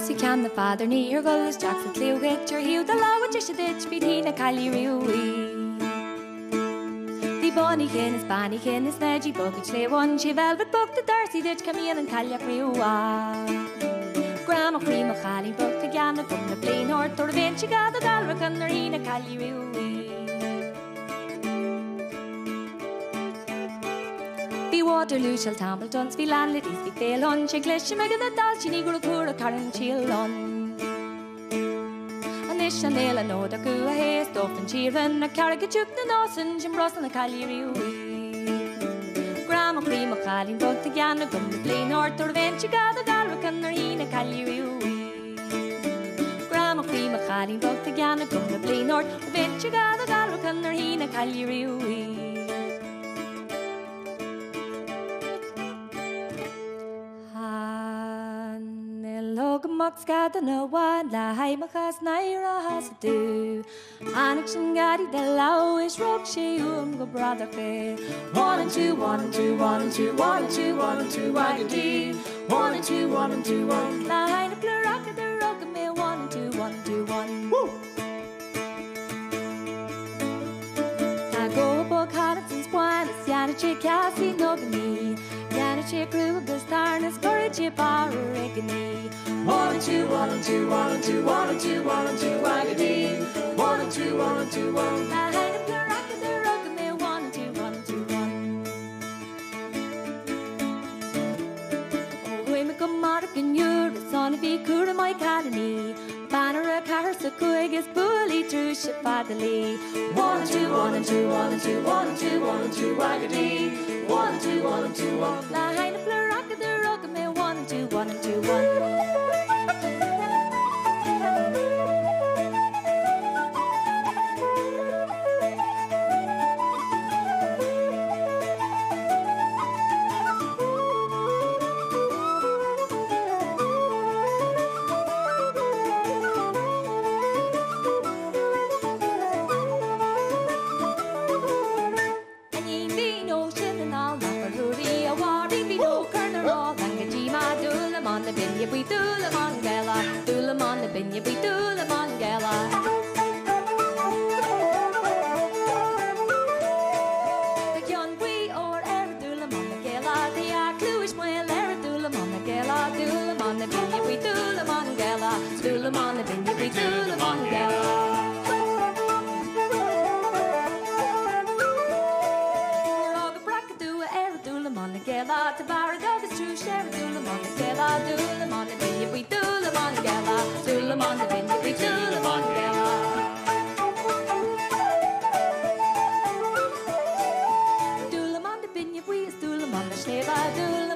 si cean na fáidir ní ar golas Jack sa clúgatar hiú de láhaide se dit bí tí na caií riúí. Bhí bonní chin is banní chin is nedí bogad léháin si bhelbad bog de darsaí dit cumíon an caiile riúá. Gram a chríim a chalín bog a ganna gom na blianir tor bhé si gad a dalra gan na ína caií riúí. Waterloo sell Tambletons hí landladies hí féon sé gléisi me gan na dalsin í gur cuara caran sílan. Anis an éile nó a go a hééis dófan tíran na cega tuúg na násan sin brosan na caiíúí. Gram a chríim a chalín bog a ganna gom na blianir tor bhé si gad a dalra gan na ína caiíúí. Gram a chríim a chalín bog a ganna gom na blianir bhé si gad a dalra gan na ína caiíúí. Moksgad an bháin le haimachchas naire has dú. Annig sin gadí de lá is rug séúm go brada fé. One and two, one and two, one and two, one and two, one and two, wagadí. One and two, one and two, one. Le haine plurach de rug mé one and two, one and two, one. Woo! Tá go bo Carson spáin is seanna sé ceí nó ní. Ganna sé cruú agus tarnas goirtí bar riganí. One and two, one and two, one and two, one and two, one and two, wagadí. One and two, one and two, one. Na haine plurach de rug mé one and two, one and two, one. Hui me go mar gan nuúr a sanna bhí cuara mai cadní. Bannar a car sa chuig is bulí trú se fadalí. One and two, one and two, one and two, one and two, one and two, wagadí. One and two, one and two, one. La haine plurach de binne bui dúla man gela dúla man na binne bui man gela. cean bui ó ar dúla man na gela. Dí a clúis mu ar dúla man na gela dúla man na binne bui dúla man Gela to Baradoga to Sheradulam on the Gela, Dulam on the Vinya, we Dulam on the Gela, Dulam on the Vinya, we Dulam on the Gela. Dulam on the Vinya, we Dulam on the Sheva, Dulam.